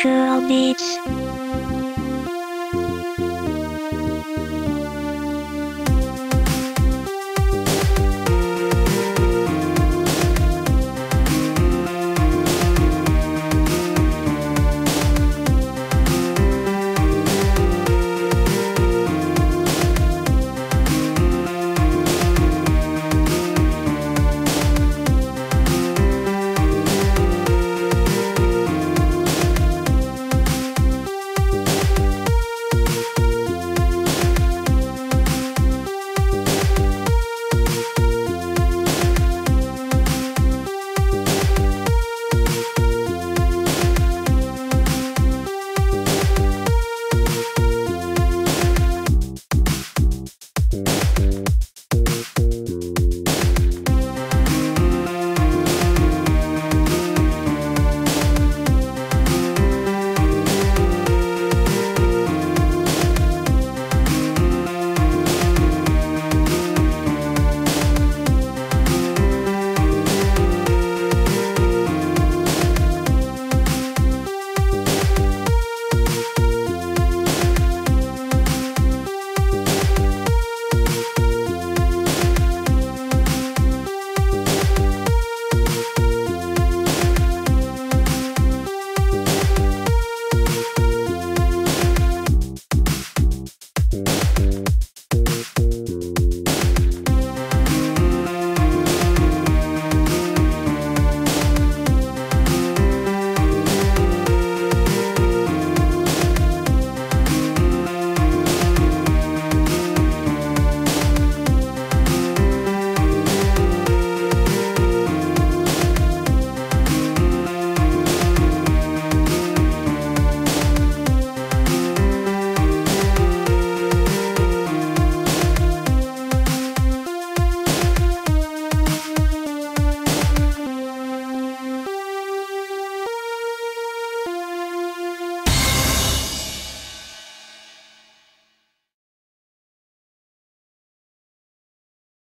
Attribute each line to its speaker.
Speaker 1: Cool Beats.